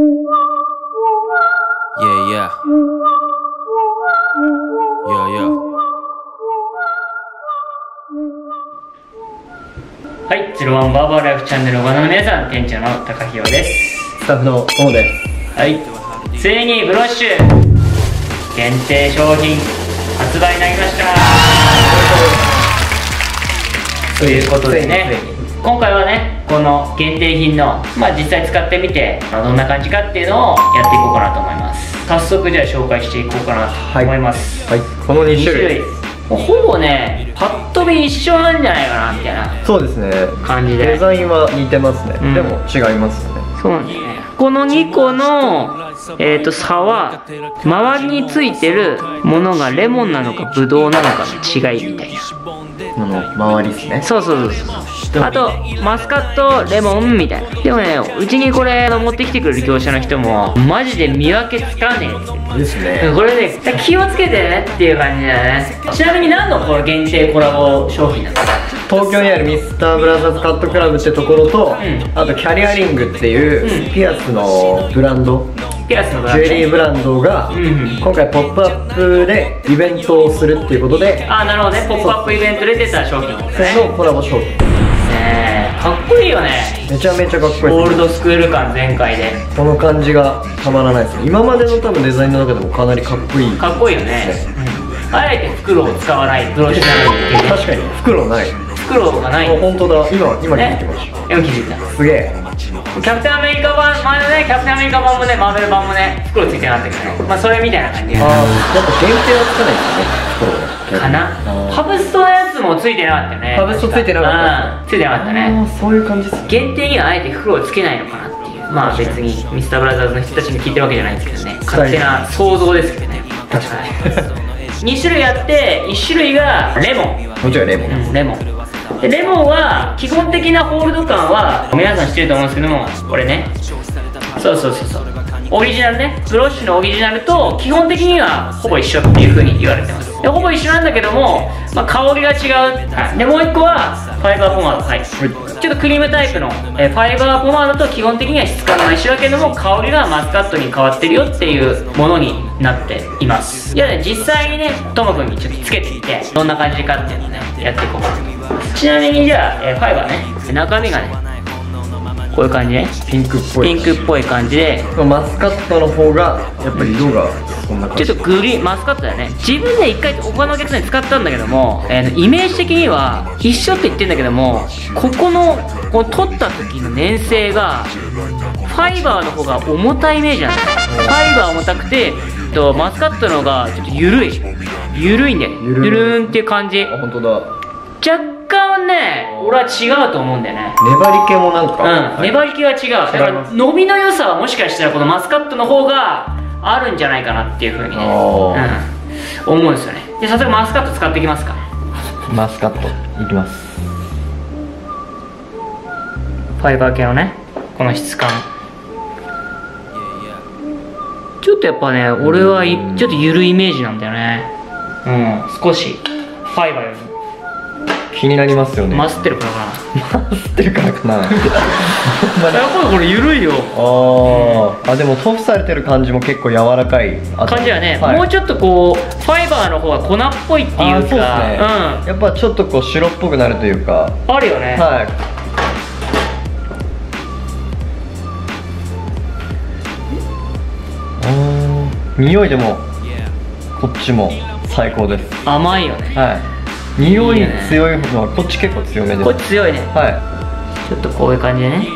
Yeah, yeah. Yeah, yeah. はい、ゼロワンバーバーライフチャンネルをご覧の皆さん、店長の高弘です。スタッフのトモですはい、ついにブロッシュ限定商品発売になりましたということでね今回はねこの限定品の、まあ、実際使ってみてまあどんな感じかっていうのをやっていこうかなと思います。早速じゃあ紹介していこうかなと思います、はい。この2 2種類。もうほぼねパッと見一緒なんじゃないかなみたいなそうですね。感じで。デザインは似てますね、うん。でも違いますよね。そうなんだよね。この2個の、えー、と差は周りについてるものがレモンなのかブドウなのかの違いみたいな。この周りですね。そうそうそうそう。あとマスカットレモンみたいな。でもねうちにこれ持ってきてくれる業者の人もマジで見分けつかねえですね。これね気をつけてねっていう感じだよね。ちなみに何のこれ限定コラボ商品なの？東京にあるミスターブラザーズカットクラブってところと、ん。あとキャリアリングっていううピアスのブランド、ピアスのブジュエリーブンランドが、今回「ポップアップでイベントをするっていうことであなるほどね。ポップアップイベントで出た商品。ですそねれのコラボ商品ねえかっこいいよね。めちゃめちゃかっこいいオールドスクール感全開で。この感じがたまらないです。ね今までの多分デザインの中でもかなりかっこいい。かっこいいよね、う。ん、あえて袋を使わないプロショナルっていう。ね確かに袋ない。袋がない。あ本当だ。今今気づねきました、今気づいた。すげえ。キャプテンアメリカ版前のねキャプテンアメリカ版もねマーベル版もね袋ついてなかったけど。ねまあそれみたいな感じあーやっぱ限定はつかないですね袋かな。ハブストのやつもついてなかったよね。ハブストついてなかった。うん。ついてなかったね。そういう感じですね。限定にはあえて袋をつけないのかなっていう。まあ別にミスターブラザーズの人たちに聞いてるわけじゃないんですけどね。勝手な想像ですけどね。確かに2種類あって1種類がレモン。もちろんレモン、うんレモン。でレモンは基本的なホールド感は皆さん知ってると思うんですけどもこれね。そうそうそうそう。オリジナルね。ブロッシュのオリジナルと基本的にはほぼ一緒っていう風に言われてます。でほぼ一緒なんだけども、まあ、香りが違う。はいでもう一個はファイバーポマードはいちょっとクリームタイプの、えファイバーポマードと基本的には質感が一緒だけども香りがマスカットに変わってるよっていうものになっています。いやね実際にねともくんにちょっとつけてみてどんな感じかっていうのをねやっていこう。かなと思いますちなみにじゃあ、えファイバーね中身がねこういう感じね。ピンクっぽい。ピンクっぽい感じで。マスカットの方がやっぱり色がそんな感じ。ちょっとグリーンマスカットだよね。自分で一回他のお客さんに使ったんだけども、えーイメージ的には一緒って言ってんだけどもここのこの取った時の粘性がファイバーの方が重たいイメージなんだ。よファイバー重たくてとマスカットの方がちょっと緩い。緩いんだよゆるーんっていう感じ。あ本当だ。若干ね俺は違うと思うんだよね。粘り気もなんか、うん、粘り気が違う。だから伸びの良さはもしかしたらこのマスカットの方があるんじゃないかなっていうふうにね、あうん、思うんですよね。で早速マスカット使っていきますか。マスカットいきます。ファイバー系のねこの質感。ちょっとやっぱね俺はいちょっと緩いイメージなんだよね。うん少し。ファイバーより。も気になりますよね。マスってるからかな。吸ってるからかな。やっぱりこれ緩いよ。あー。あでも塗布されてる感じも結構柔らかい。あ感じはね、はい。もうちょっとこうファイバーの方が粉っぽいっていうか。そうですね、やっぱちょっとこう白っぽくなるというか。うんあるよね、はい。匂いでもこっちも最高です。甘いよね。はい匂い強い。のはこっち結構強めですこっち強いね。はちょっとこういう感じでね。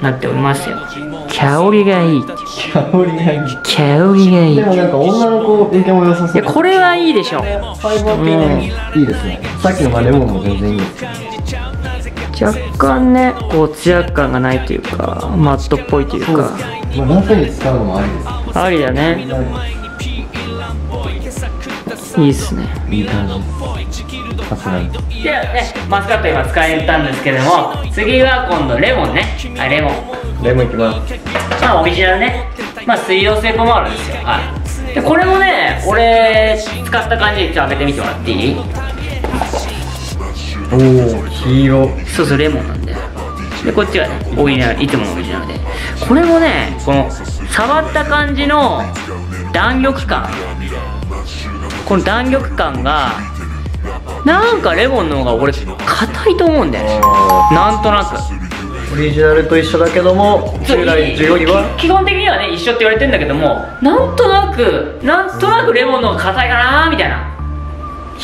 なっておりますよ。香りがいい。い香りがいい。香りがいい。でもなんか女の子受けも良さそう。いやこれはいいでしょ。ファイバー系ねいいですね。さっきのまあレモンも全然いいですけど若干ねこうツヤ感がないというかマットっぽいというか。まあ夏に使うのもありです。ありだね。いいっすね。いい感じさすがに。ではねマスカット今使えたんですけども次は今度レモンね。はいレモン。レモンいきます。まあオリジナルね。まあ水溶性ポマードですよ。はい。でこれもね俺使った感じでちょっと開けてみてもらっていい？おお黄色。そうそうレモンなんだよでこっちがねオリジナル。いつものオリジナルで。これもねこの触った感じの弾力感この弾力感がなんかレモンの方が俺硬いと思うんだよね。なんとなく。オリジナルと一緒だけども従来よりは？き基本的にはね一緒って言われてんだけどもなんとなくなんとなくレモンの方が硬いかなみたいな。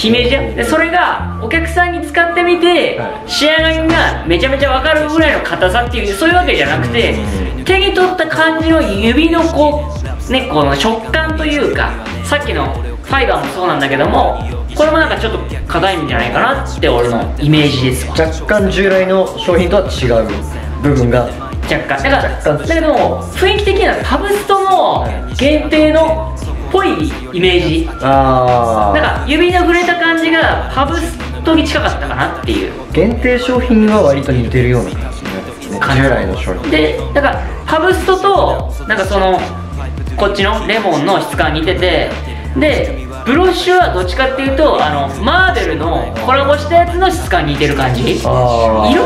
イメージやでそれがお客さんに使ってみて、は仕上がりがめちゃめちゃ分かるぐらいの硬さっていうそういうわけじゃなくて、手に取った感じの指のこうねこの食感というかさっきのファイバーもそうなんだけどもこれもなんかちょっと硬いんじゃないかなって俺のイメージですわ。若干従来の商品とは違う部分が若干。だから若干だけども雰囲気的にはパブストの限定のっぽいイメージ。あなんか指の触れた感じがパブストに近かったかなっていう。限定商品は割と似てるような感じね。従来の商品。でだからパブストとなんかそのこっちのレモンの質感似ててでブロッシュはどっちかっていうとあのマーベルのコラボしたやつの質感に似てる感じ。色あの違い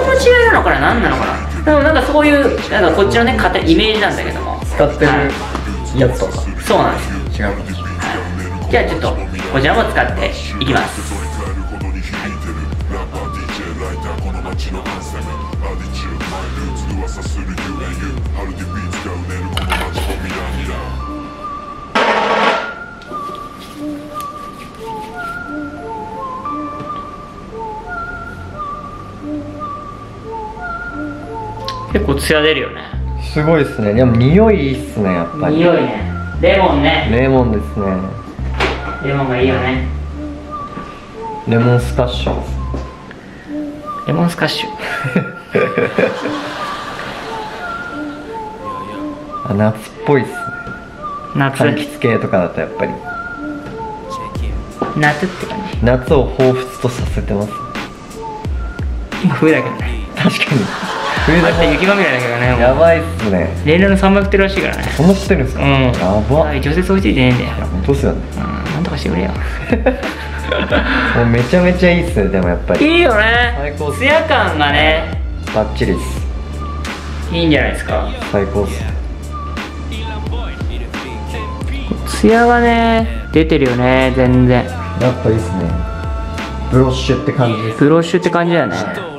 なのかな？何なのかな？でもなんかそういうなんかこっちのね硬いイメージなんだけども。あ使ってるやつとか？そうなんです。よ違うじゃあちょっとこちらも使っていきます結構艶出るよね。すごいですね。でも匂いいいっすねやっぱり。匂いね。レモンね。レモンですね。レモンがいいよね。レモンスカッシュ。レモンスカッシュ。あ夏っぽいっすね。夏。柑橘系とかだとやっぱり。夏って感じ。夏を彷彿とさせてます。今冬だけどね。確かに冬雪まみれだけどねもやばいっすね。例年の3倍食ってるらしいからね。そんな知ってるんですか、うん。やば。はい除雪追いついてねえんだよ。いや本当っすよね。うんなんとかしてくれよ。もうめちゃめちゃいいっすねでもやっぱり。いいよね。最高ツヤ感がね。バッチリっす。いいんじゃないですか。最高っす。ツヤがね出てるよね全然。やっぱいいっすね。ブロッシュって感じです。ブロッシュって感じだよね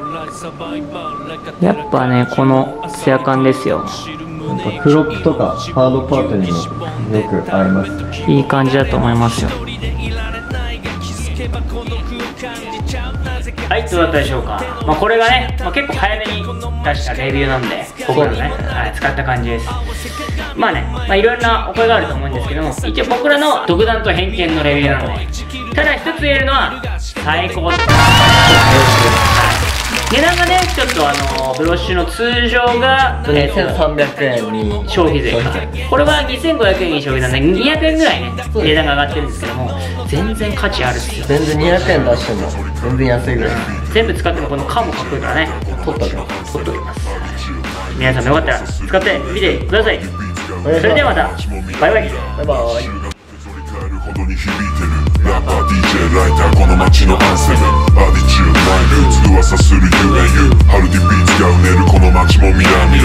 やっぱねこのツヤ感ですよ。やっぱクロップとかハードパートにもよく合いますいい感じだと思いますよ。はいどうだったでしょうか、まあ、これがね、まあ、結構早めに出したレビューなんで僕らのね、はい、使った感じです。まあね、まあ、いろいろなお声があると思うんですけども一応僕らの独断と偏見のレビューなのでただ一つ言えるのは最高です値段がねちょっとあのブロッシュの通常が、えっと2300円に消費税。かこれは2500円に消費なんで200円ぐらいね値段が上がってるんですけども全然価値あるっすよ。全然200円出しても全然安いぐらい。全部使ってもこの缶もかっこいいからね。取った取っております。皆さんもよかったら使ってみてください。それではまたバイバイ。バイバイ。ほどに響いてる。ラッパー DJ ライターこの街のアンセムマイルーツ噂する UAU ハルディビーツがうねるこの街もミラミラ